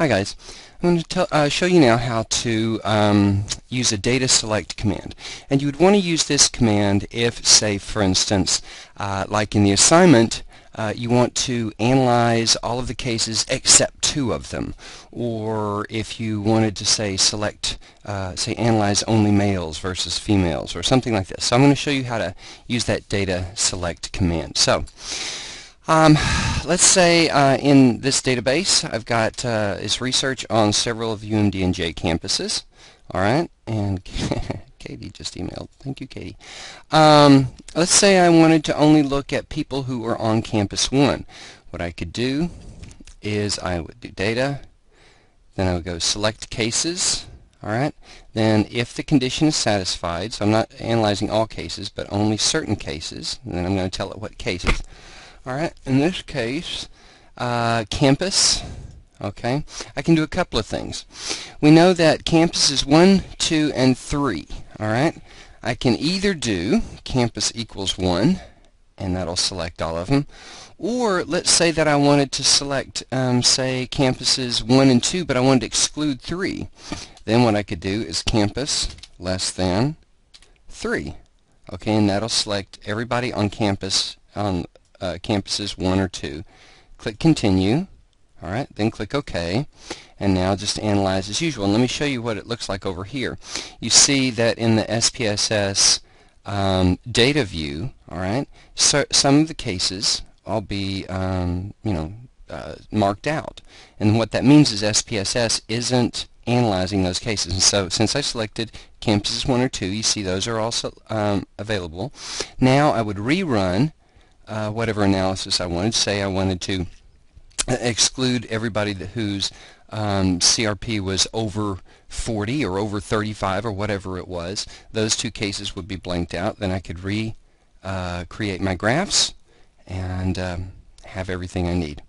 Hi guys, I'm going to uh, show you now how to um, use a data select command. And you would want to use this command if, say, for instance, uh, like in the assignment, uh, you want to analyze all of the cases except two of them. Or if you wanted to say select, uh, say analyze only males versus females or something like this. So I'm going to show you how to use that data select command. So um, let's say uh, in this database I've got uh, is research on several of UMDNJ campuses. All right, and Katie just emailed. Thank you, Katie. Um, let's say I wanted to only look at people who are on campus one. What I could do is I would do data, then I would go select cases. All right. Then if the condition is satisfied, so I'm not analyzing all cases, but only certain cases, then I'm going to tell it what cases. Alright, in this case, uh, campus, okay, I can do a couple of things. We know that campus is 1, 2, and 3, alright? I can either do campus equals 1, and that'll select all of them, or let's say that I wanted to select, um, say, campuses 1 and 2, but I wanted to exclude 3. Then what I could do is campus less than 3. Okay, and that'll select everybody on campus on uh, campuses, one or two. Click Continue. All right, then click OK. And now just analyze as usual. And let me show you what it looks like over here. You see that in the SPSS um, data view, all right, so some of the cases I'll be, um, you know, uh, marked out. And what that means is SPSS isn't analyzing those cases. And so since I selected campuses 1 or 2, you see those are also um, available. Now I would rerun uh, whatever analysis I wanted. Say I wanted to exclude everybody that, whose um, CRP was over 40 or over 35 or whatever it was. Those two cases would be blanked out. Then I could re uh, my graphs and um, have everything I need.